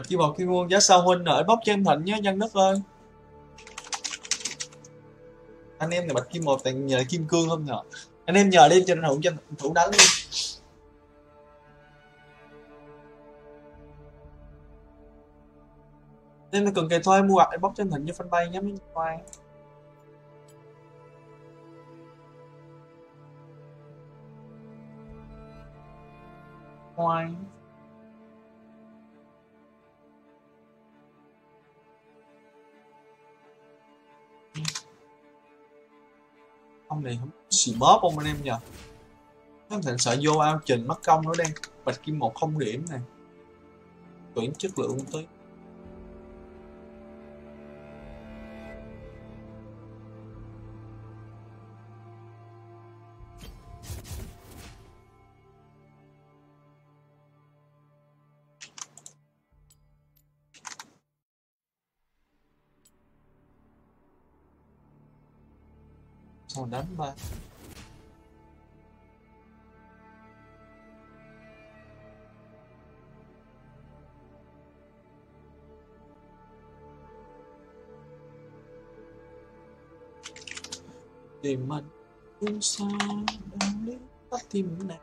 Đập kim bột kim muôn giá sao huynh ở bóc cho em thịnh nhé nhân đất ơi. Anh em này bạch kim một tặng nhờ kim cương không nhờ? Anh em nhờ đi cho anh hữu cho thủ đánh đi. Nên là cần kề thôi, mua lại bóc chân thịnh cho phân bay nhắm đến khoai ông này không xì bóp ông anh em nhờ. Nó thành sợ vô ao trình mất công nó đen. Bạch kim một không điểm này. Tuyển chất lượng tới. Sao đánh ba. Tìm mình phương xa đang đến tắt tim này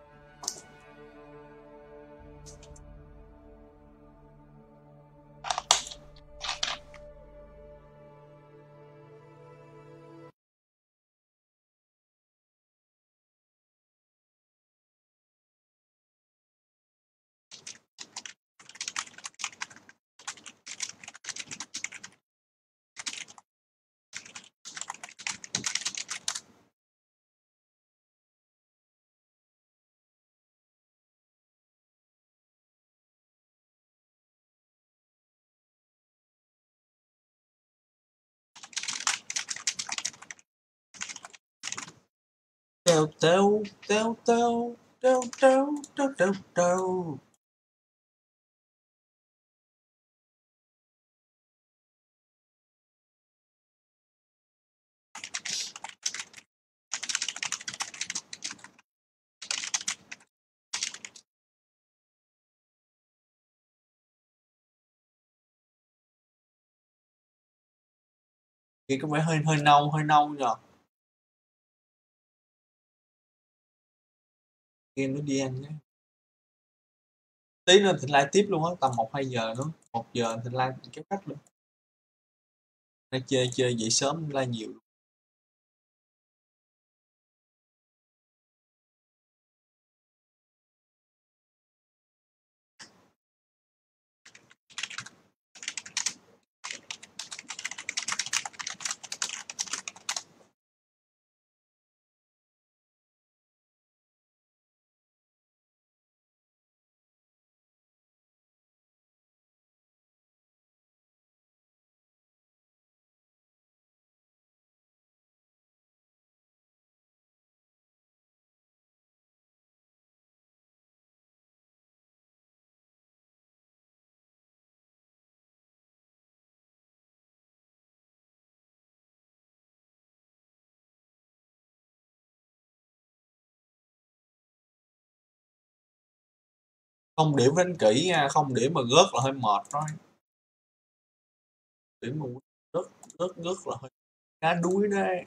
teo teo teo teo teo teo teo teo teo Thì có vẻ hơi hơi nâu hơi nâu nhờ. Game nó đi ăn nhé. Tí nữa thịnh lai tiếp luôn á, tầm một, hai giờ nữa, một giờ thịnh lai kéo khách luôn. Nó chơi chơi dậy sớm lai nhiều không điểm đánh kỹ nha, không điểm mà gớt là hơi mệt thôi điểm mà gớt gớt gớt là hơi cá đuối đấy.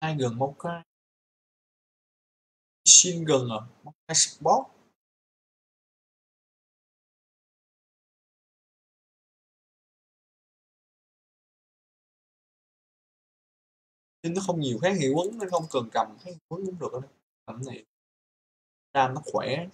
Hai gần một cái xin gần à một cái sport nhưng nó không nhiều kháng hiệu ứng nên không cần cầm kháng hiệu ứng cũng được đâu cầm này ram nó khỏe.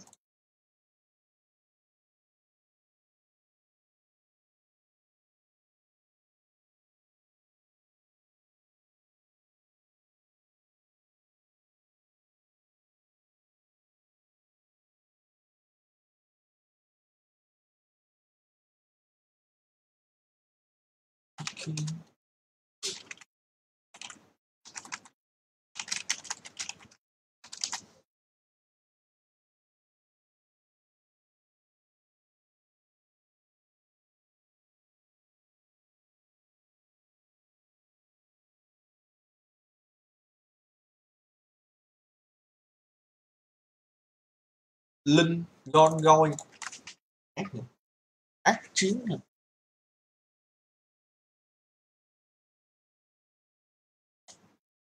Okay. linh gon goi ác ác chiến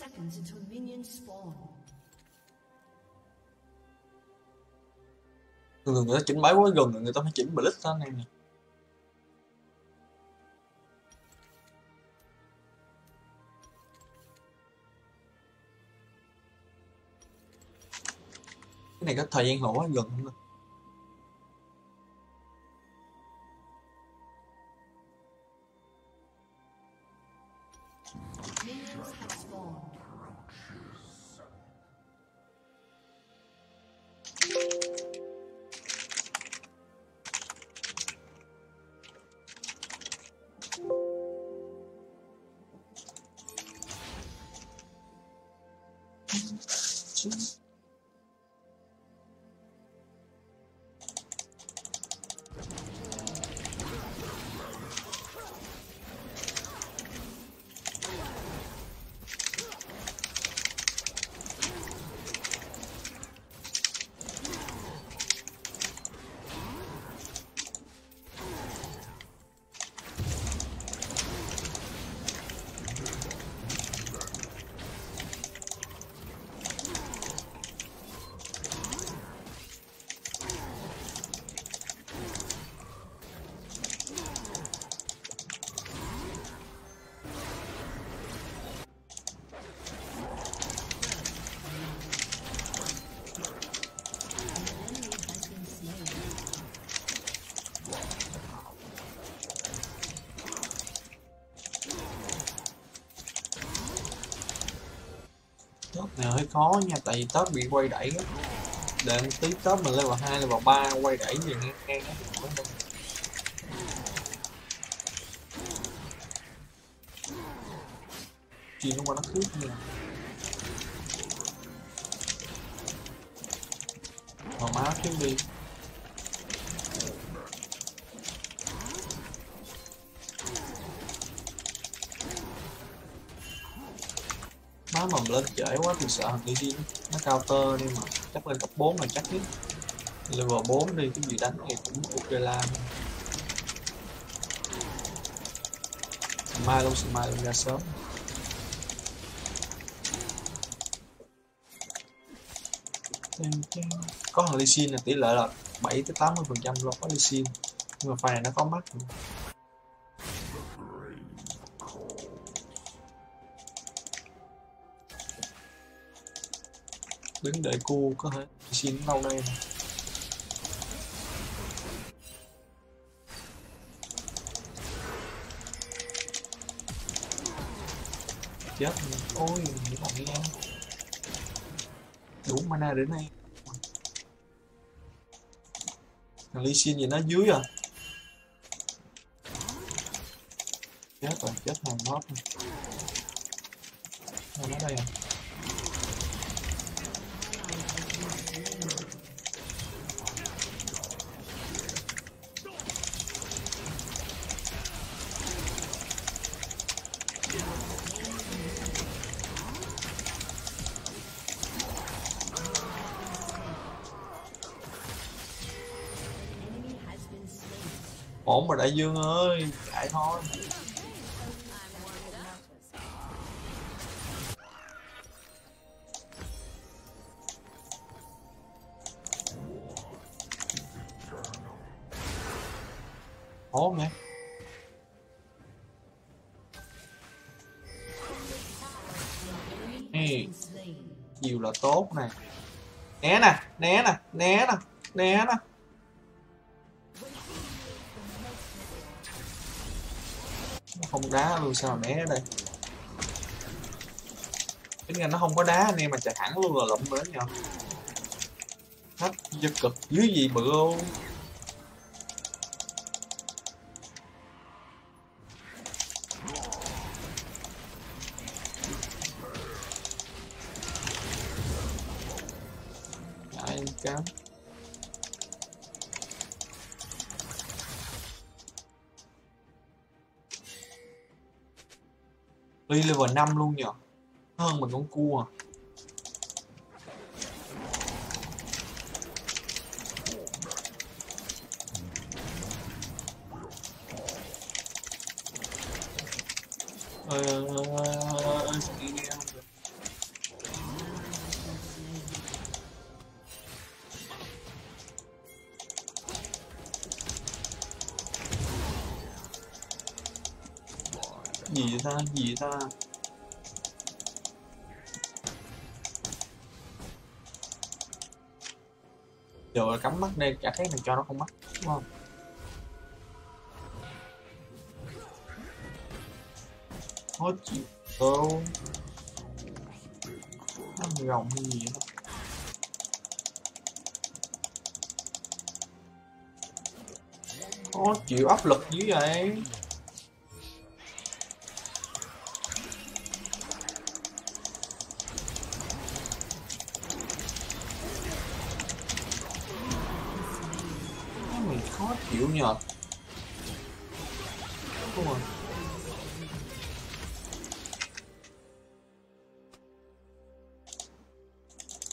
Seconds until minions spawn. Thường người ta chỉnh máy quá gần người ta phải chỉnh blitz đó anh em nè cái này có thời gian hổ gần không hơi khó nha, tại vì top bị quay đẩy để tí tớp mình lên vào hai lên vào ba quay đẩy gì ngang ngang á chuyện qua nó cướp nha. Mà má kiếm đi. Lên trễ quá thì sợ đi đi nó counter đi mà. Chắc lên cấp 4 là chắc nhất level 4 đi, cái gì đánh thì cũng ok la. Mai luôn mai luôn, ra sớm. Có thằng Lee Sin là tỷ lệ là 7 tới 80 phần trăm luôn, có Lee Sin. Nhưng mà file này nó có mắt. Đứng đợi cu có thể xin lâu nay. Chết ôi những bạn nghe đủ mana đến nay. Thằng ly xin gì nó dưới à? Chết rồi, chết hàng nót rồi. Nó đây à? Ổn mà đại dương ơi chạy thôi. Ổn nè. Nhiều là tốt nè. Né nè né nè né nè né nè. Không đá luôn, sao mà né ở đây? Tính ra nó không có đá anh em mà chạy thẳng luôn là lụm đến nhau hết giật cực, dưới gì bự luôn Đi level 5 luôn nhờ Hơn mình con cua. à gì gì ta giờ cắm mắt đây chả thấy mình cho nó không mắt, đúng không? Khó chịu đâu nó gồng hay gì đó? Khó chịu áp lực dữ vậy? Không nhỉ không à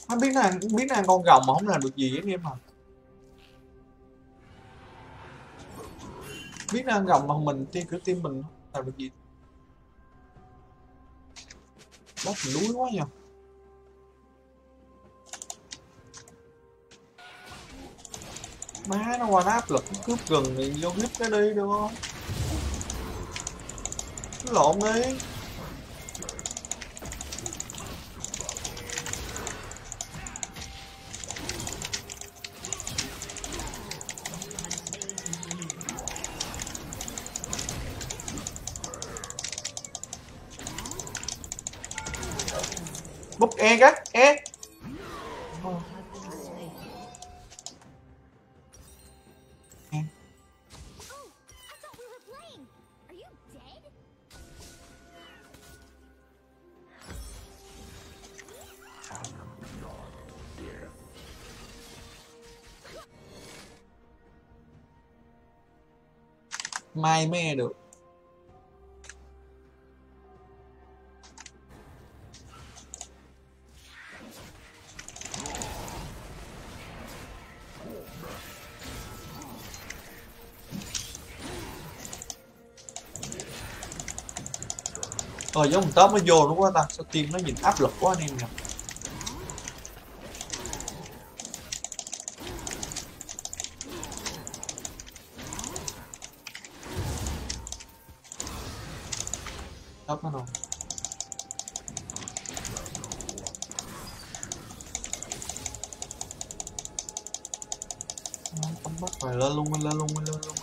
Nó biết là biết là con rồng mà không làm được gì với em à biết là rồng mà mình tiên cửa tim mình không làm được gì. Bắt núi quá nhỉ má nó qua đáp áp lực, cướp gần thì vô clip cái đi, được không? Lộn đi. Mai mới nghe được. Ờ giống tớ tớp nó vô đúng quá ta, Sao tim nó nhìn áp lực quá anh em nhỉ Tớp nó đâu Nó Không bắt phải lên luôn lên luôn lên luôn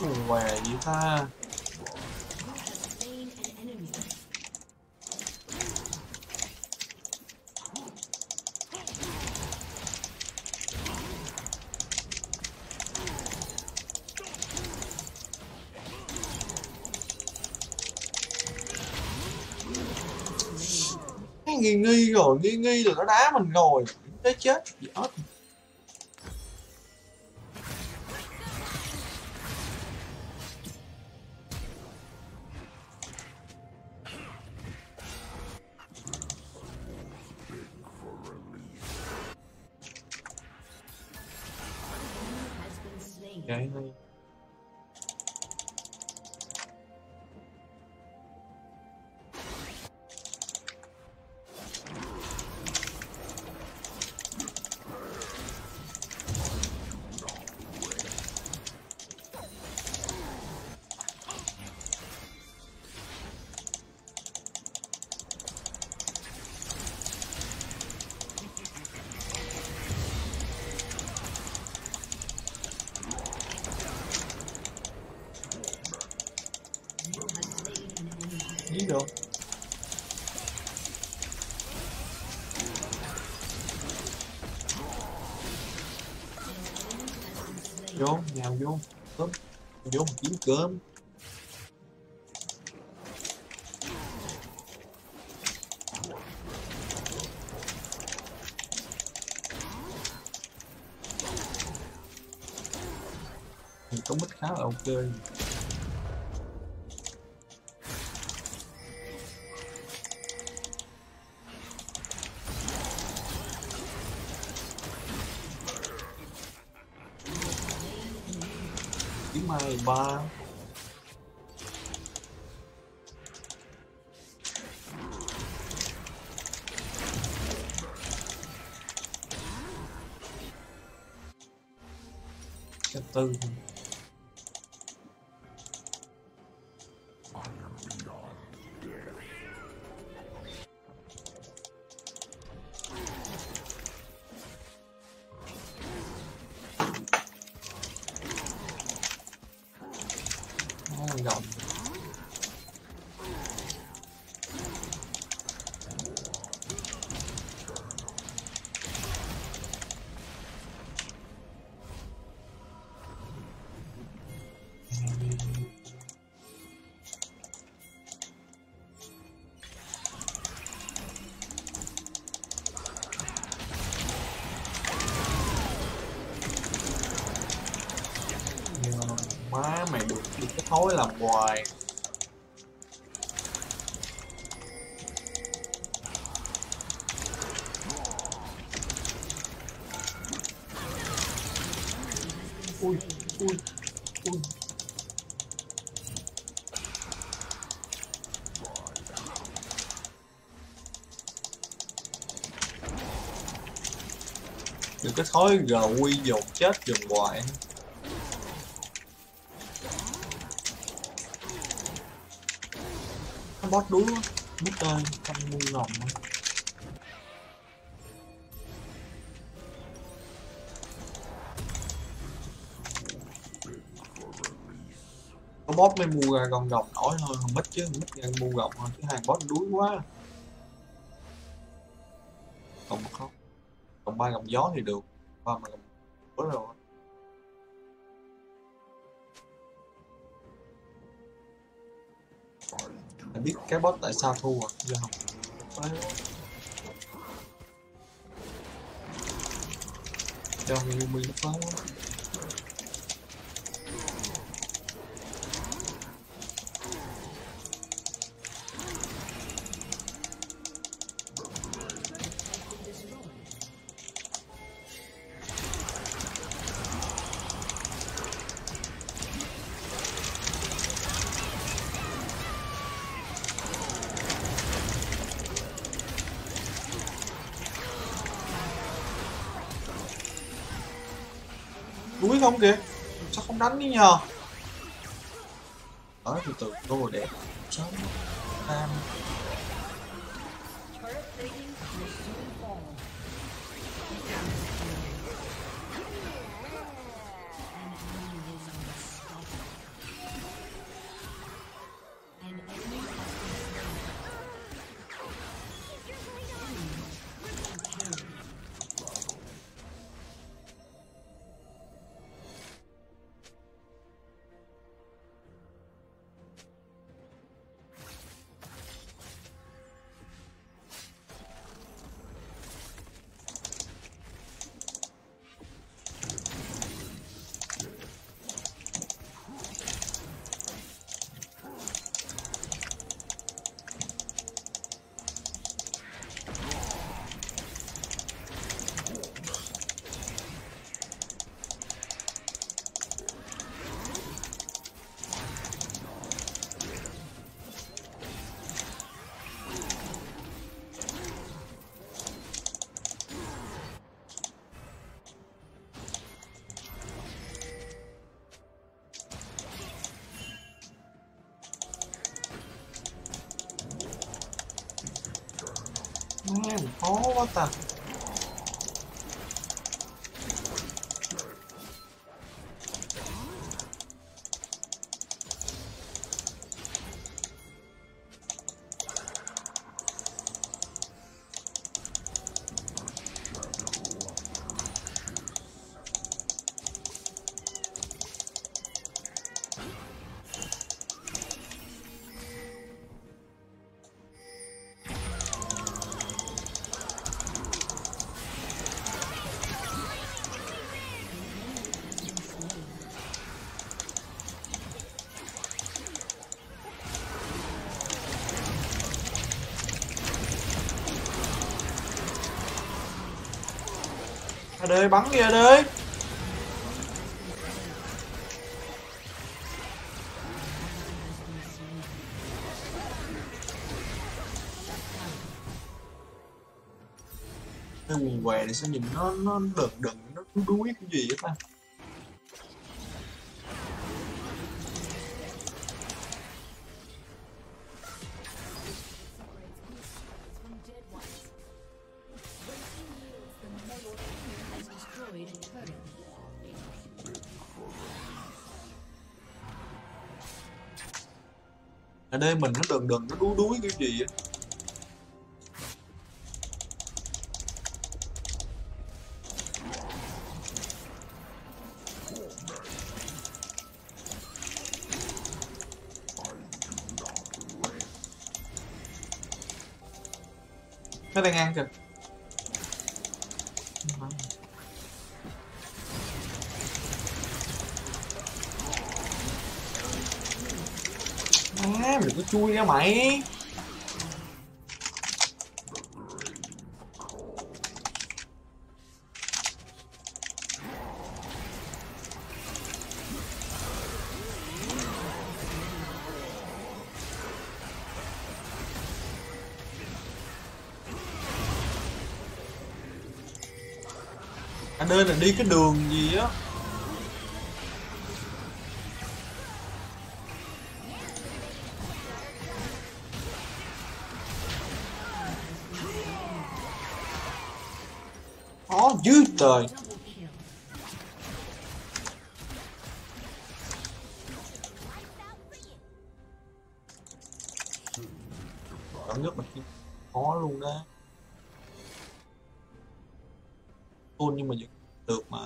Ủa què gì ta Slain an enemy. nghi nghi rồi là nó đá mình rồi thế chết. Gì hết. Giết được. Vô, nhào vô. Cơm vô một kiếm cơm. Thì có bích khá là ok. Kiếm mai ba ui ui ui. Đừng cái thói gờ quy dồn chết dồn hoài. Nó bót đuối quá. Mít tên, Không mua lòng boss bót mới mua ra con đồng nổi thôi, Không mít chứ Mít ra mua gồng thôi, Chứ hàng bót đuối quá. Còn một không Còn ba gồng gió thì được, Ba mà gồng bớt rồi. Mày biết cái boss tại sao thua à? Giờ không. Người yêu mình nó phá quá. Không kìa? Sao không đánh đi nhờ? Đó từ từ tô đẹp sống tam quá ta đây bắn kìa đây cái quần què này sao nhìn nó nó đợt đần nó đuối cái gì vậy ta? Ở đây mình nó đần đần nó đuối đuối cái gì á, nó đang ăn kìa. Chui ra mày. Anh ơi là đi cái đường được mà.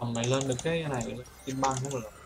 Mà mày lên được cái này kim băng hết được.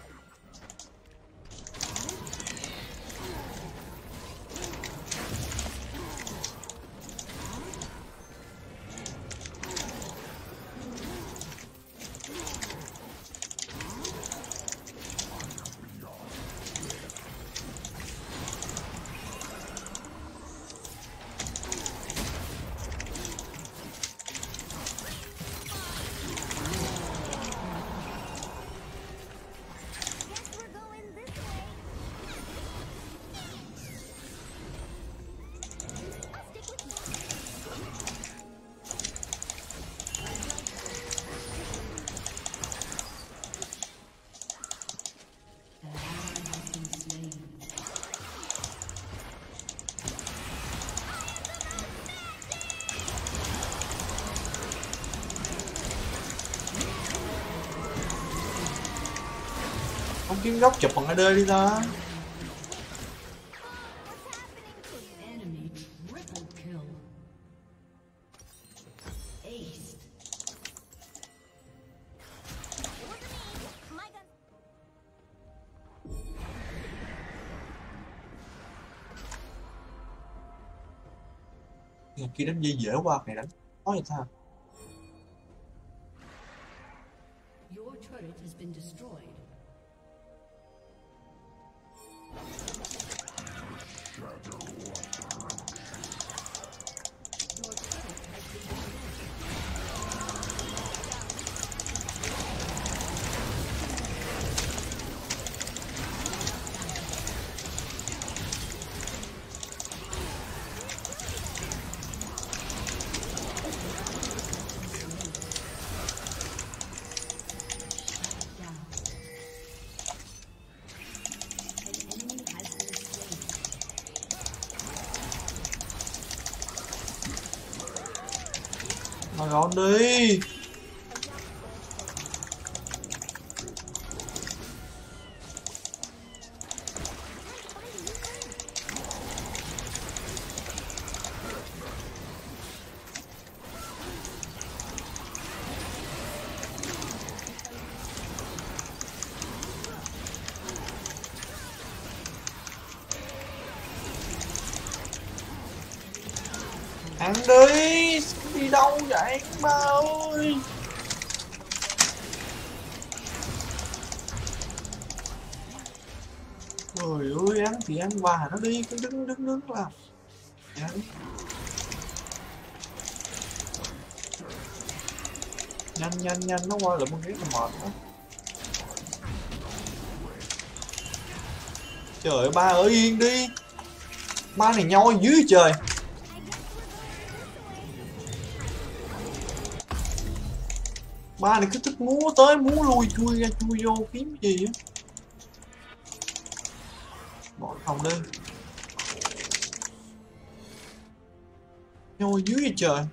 Kiếm góc chụp bằng AD đi ta. Kia đánh dây dễ qua này đánh. Khó vậy sao? Gọn đi. Ăn Đi đâu ba ơi Trời ơi, ăn thì ăn bà nó đi, cứ đứng đứng đứng là Ăn. Nhanh nhanh nhanh, nó qua lại một cái là mệt quá. Trời ơi, ba ở yên đi. Ba này nhoi dưới trời. Ba này cứ thích múa tới múa lui chui ra chui vô kiếm gì á. Bỏ phòng lên, nhồi dưới vậy trời.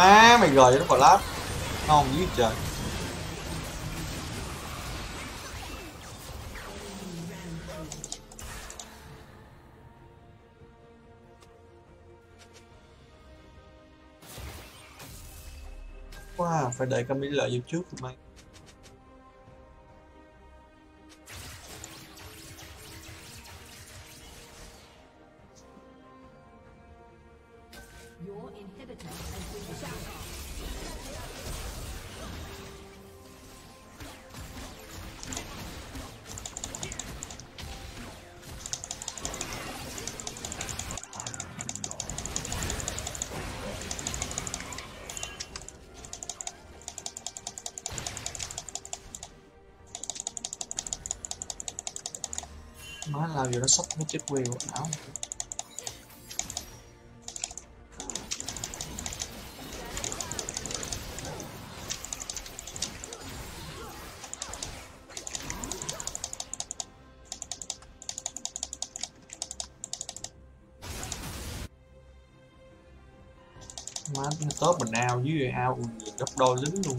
Má, mày gời nó flash lát ngon dưới trời. Wow, phải đợi Camille lợi vô trước mày nó sốc nó chết queo ảo má nó top mình ao dưới ao ui, gấp đôi lính luôn.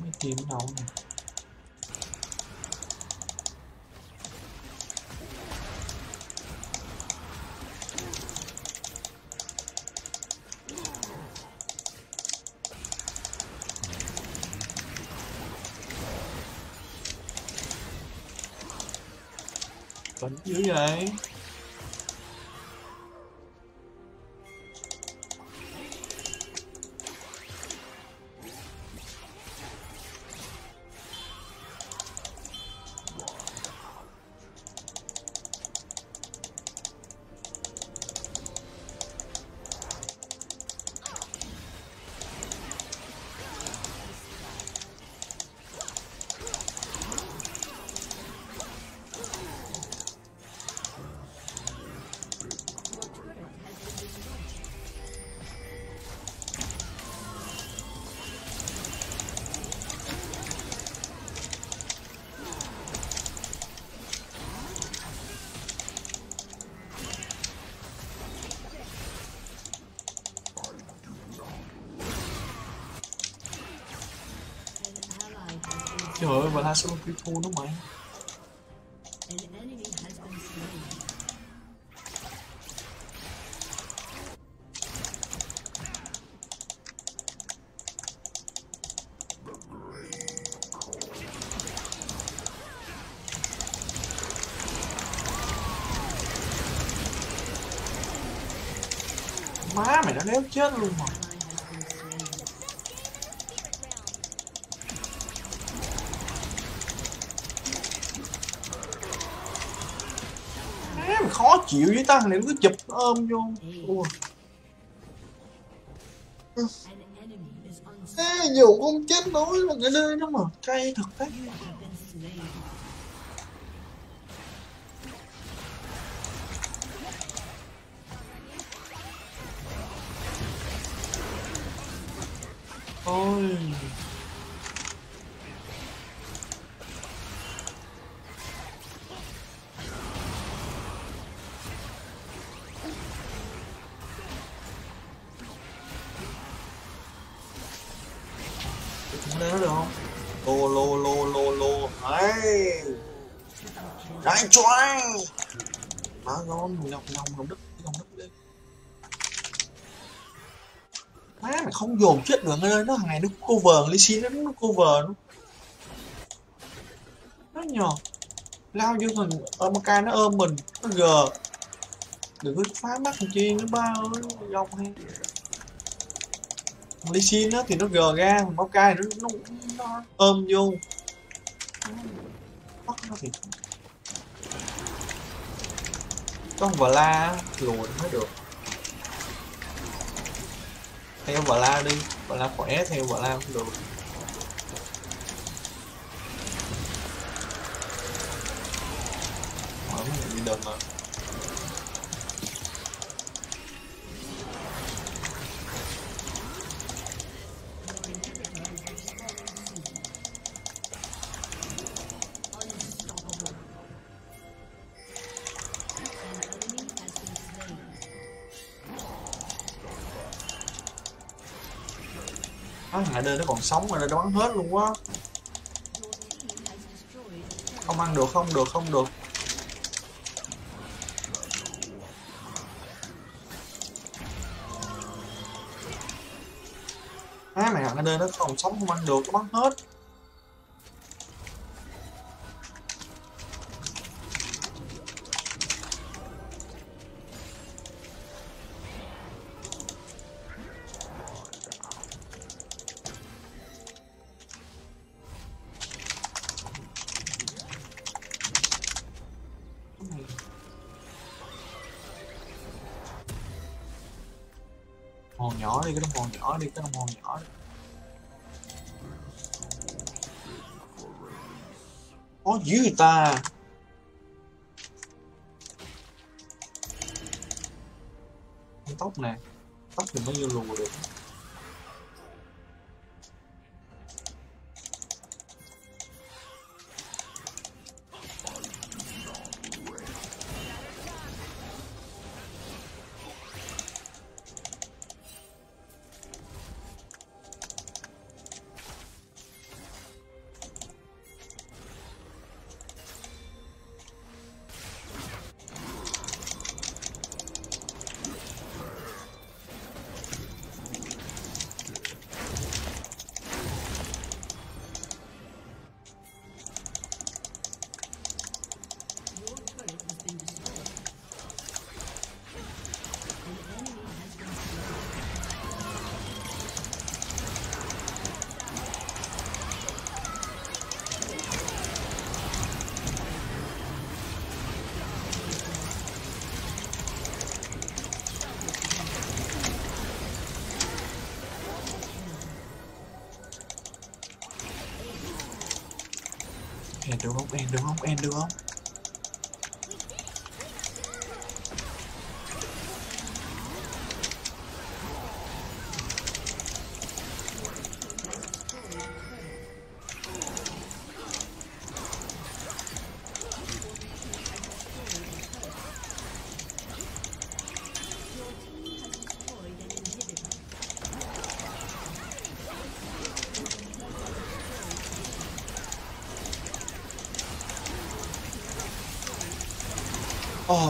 Mới kiếm đâu. này Trời ơi, bà La sao cái thua nó mày má mày đã đéo chết luôn mà má mày ta thằng này nó cứ chụp nó ôm vô. Ủa. Ê, dù không chết nói là cái nơi nó mà cay thật đấy. Ôi. Không dồn chết được ơi nó hàng này nó cover lý Sin nó nó cover nó. Nó nhỏ. Lao vô thằng Amaka nó ôm mình nó gờ. Đừng có phá mắt thằng chi nó bao ơi dòng hay. Thằng Lee Sin á thì nó gờ ra thằng Maokai nó, nó, nó ôm vô. Bắt nó thì con vợ la lùi mới được theo bà la đi. Bà la khỏe, theo bà la cũng được. Mở cái người đi đừng mà. Sống mà nó bắn hết luôn quá. Không ăn được, không được không được. Á, mày thằng ở đây nó còn sống, không ăn được, nó bắn hết. Đồng đi, cái đồng hòn nhỏ đi. Có dữ ta? Tóc nè, tóc thì bao nhiêu em được không? Em được không? Em được không?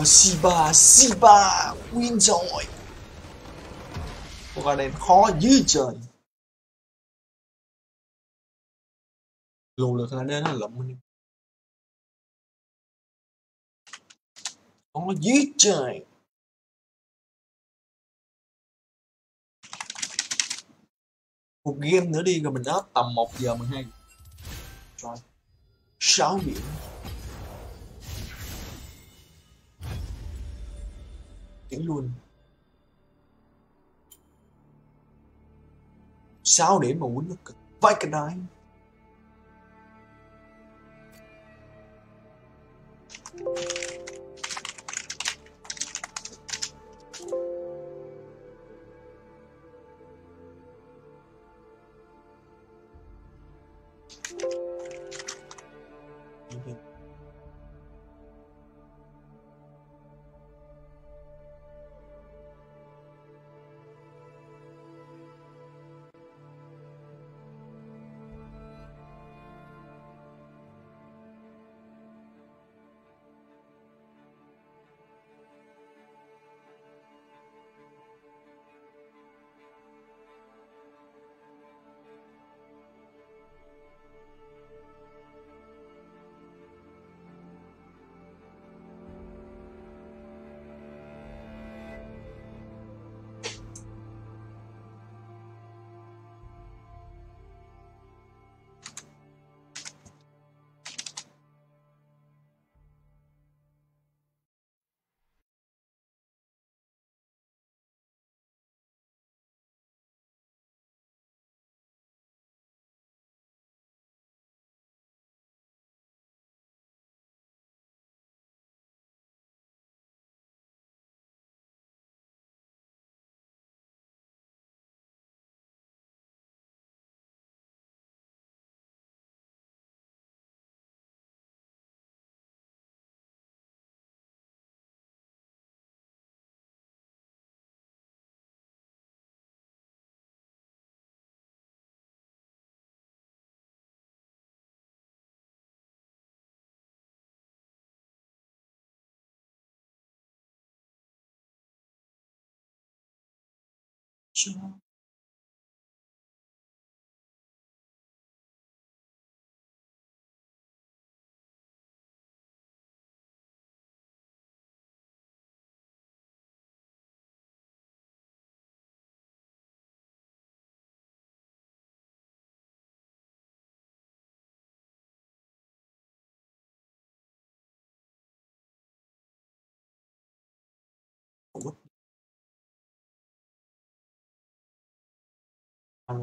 Si ba, si ba, win rồi. Mùa 哦，是吧，是吧，win khó như trời. Lù được là nên là lụm khó như trời. Một game nữa đi rồi mình up tầm 1 giờ 12 rồi 6 điểm. Chuyển luôn. 6 điểm mà quýnh nó cực. Vãi cái đái cho Ủa? Ăn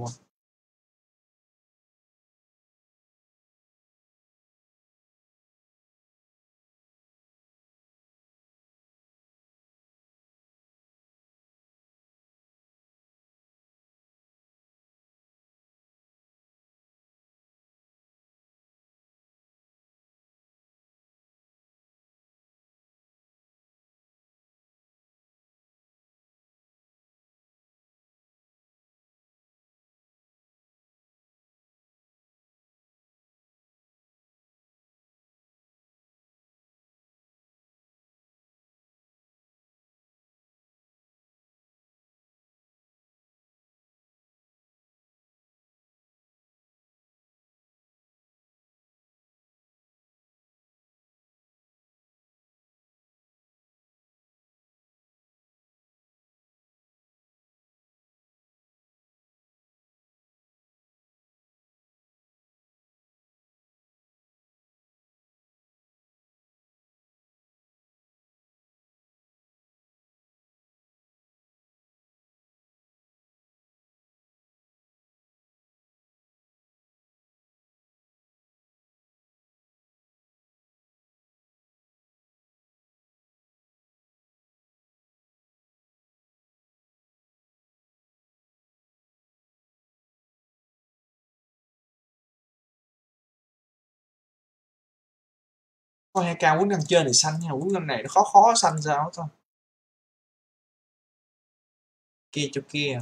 Thôi hay cao quýnh răng chơi này xanh nha quýnh răng này nó khó khó xanh sao thôi. Kia cho kia.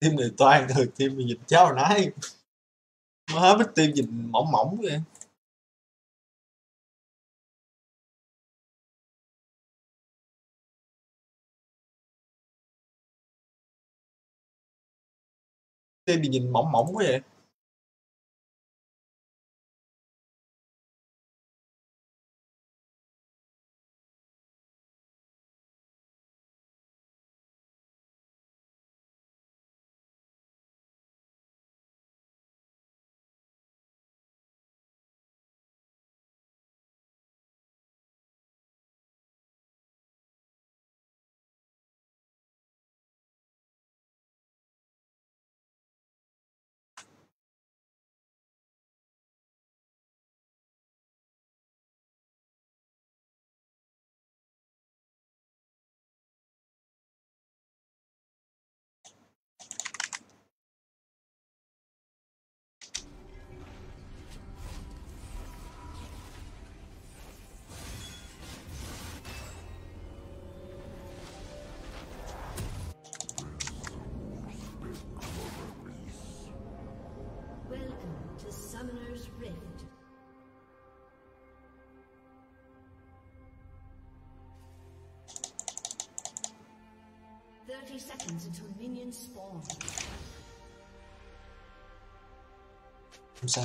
Tim người toàn rồi tim này nhìn cháu hồi nãy. Má mất tim nhìn mỏng mỏng vậy tim mình nhìn mỏng mỏng quá vậy 30 seconds until minions spawn. Không sao.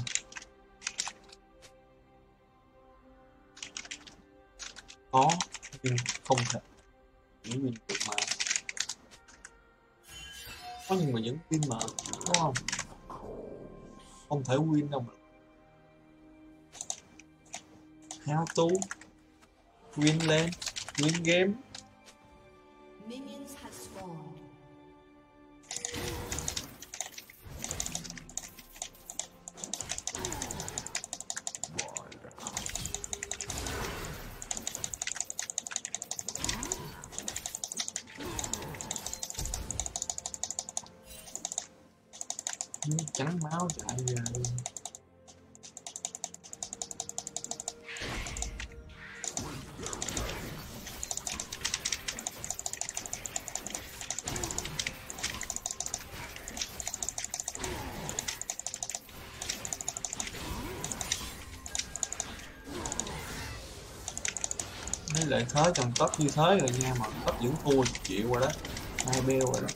Có nhưng không thể. Những nguyên liệu mà có nhưng mà những team mà có không? Không thể win đâu mà. How to win lên, win game. Thế trong top như thế rồi nha, mà top vẫn thua chịu rồi đó. Hai beo rồi đó.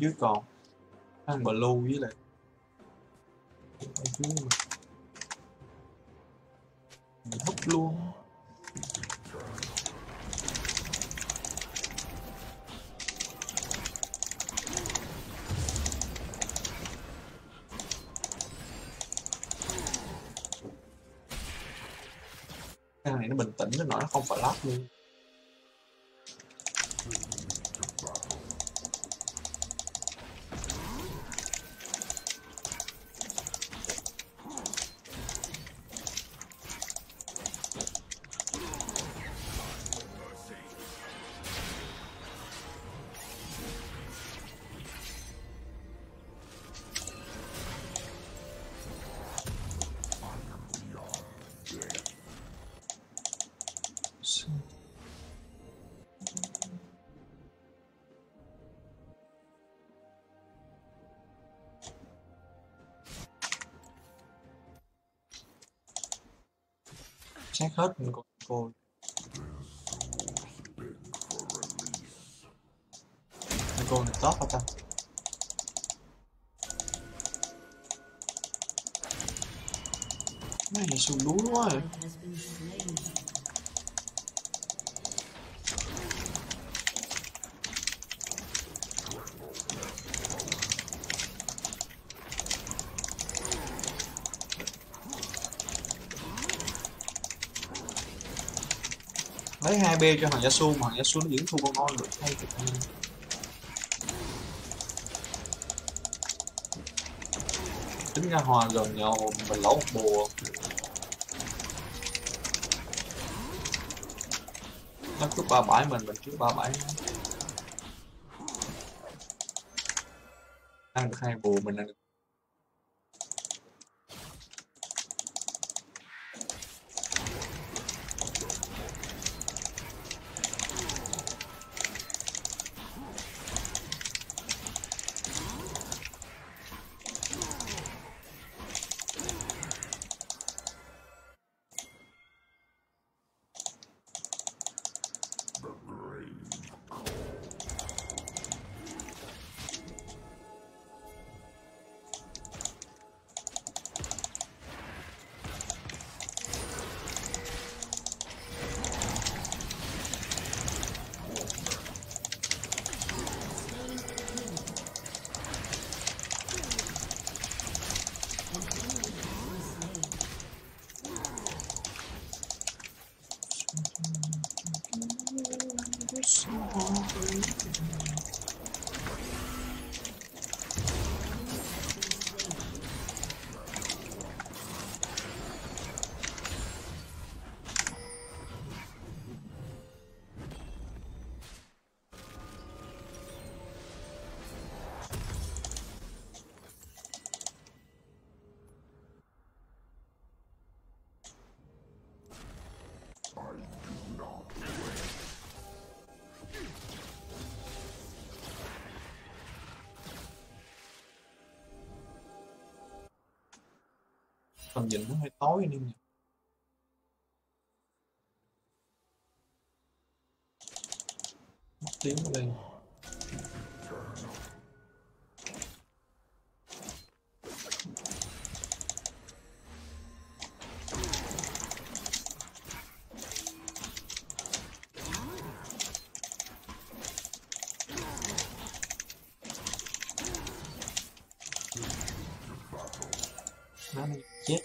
Dưới còn ăn blue với lại quay dưới mà Mình hút luôn. Cái này nó bình tĩnh nó nói nó không phải lát luôn xét hết cô cô Cái cô này top hả ta Mấy này sùn đú quá b cho thằng Yasu mà thằng Yasu nó vẫn thu con ngon được hay thiệt anh tính ra hòa gần nhau mình lỗ một bùa. Nó cướp ba bãi mình mình cướp ba bãi ăn được hai bùa mình ăn được phần nhìn nó hơi tối anh em nhỉ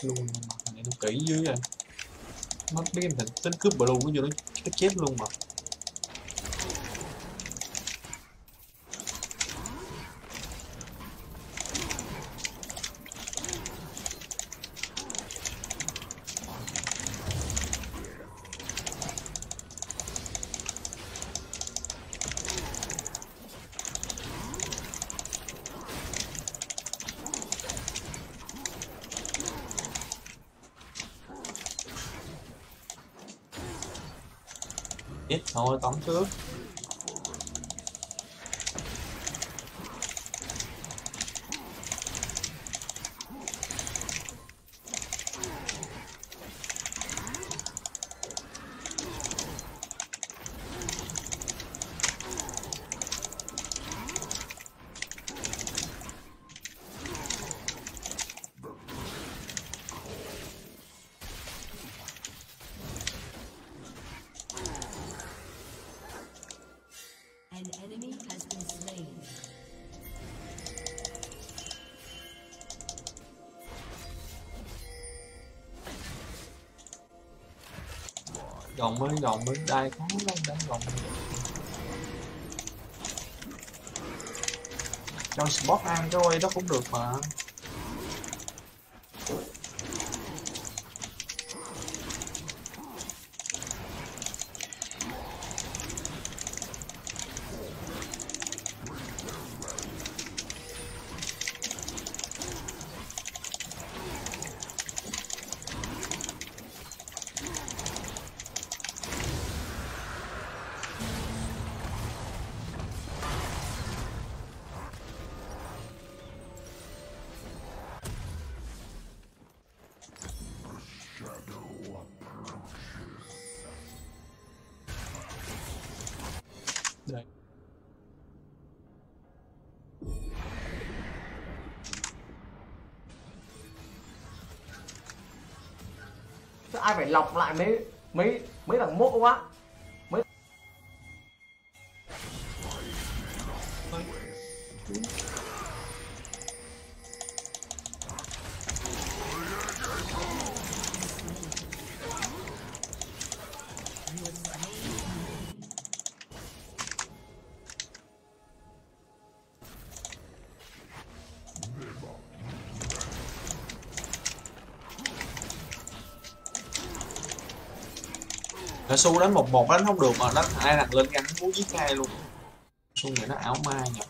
luôn, mà này nó kỹ dữ rồi nó biết em thịnh tính cướp blue cái vô nó nó chết luôn mà. Thôi tóm trước. Gồng mới gồng mới đai khó lắm đánh gồng cho spot ăn cái quay đó cũng được mà. Ai phải lọc lại mấy mấy mấy thằng mốt quá. Là su đánh một một đánh không được mà đánh hai thằng lên gắn muốn giết ngay luôn. Su này nó áo mai nhỉ.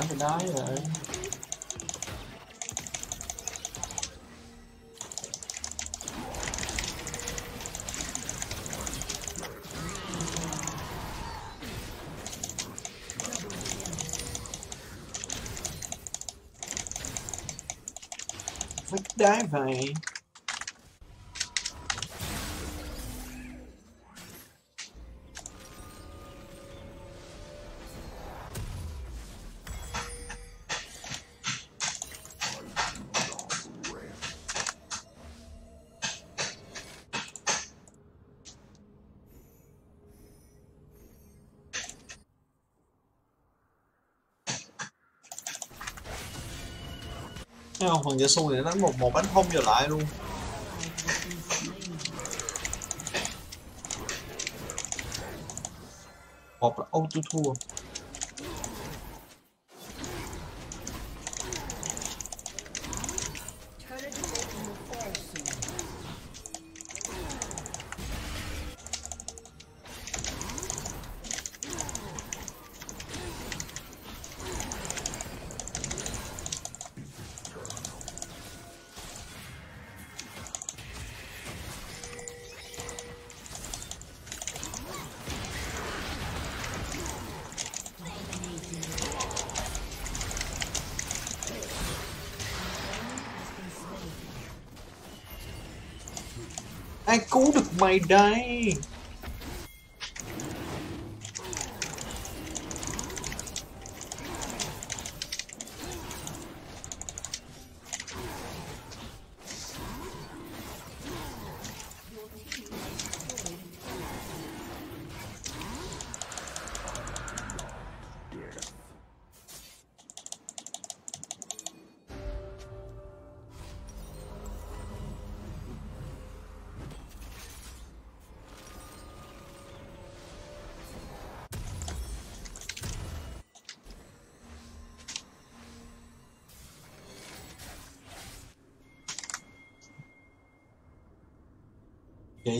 Hỏi thì đói rồi. Vách đá vậy Thấy không? Thằng Yasu này đánh một một bánh không trở lại luôn Một là auto thua cứu được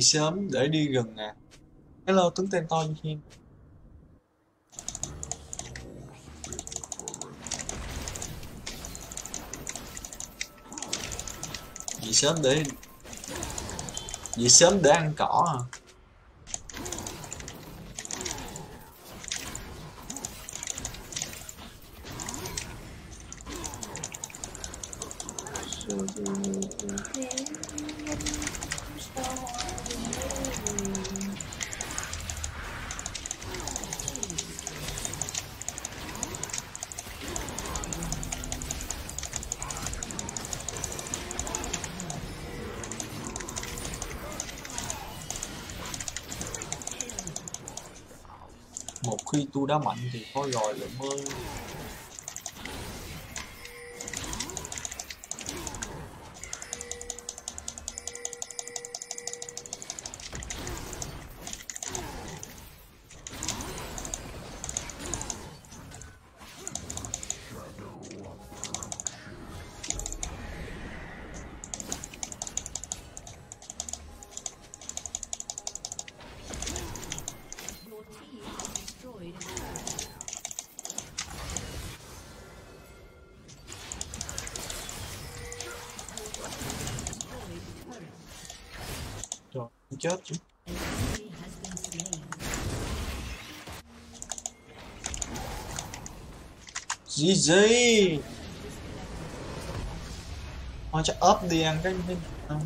dậy sớm để đi gần à. Hello tướng tên to như hiên dậy sớm để, dậy sớm để ăn cỏ à một khi tu đá mạnh thì khó gọi là mơ gì gì thôi chắc ốp đi ăn cái cái không.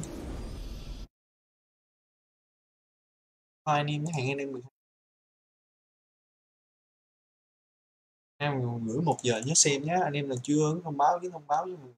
Thôi anh em hẹn anh em mình em gửi một giờ nhớ xem nhé anh em là chưa ấn thông báo với thông báo với mình.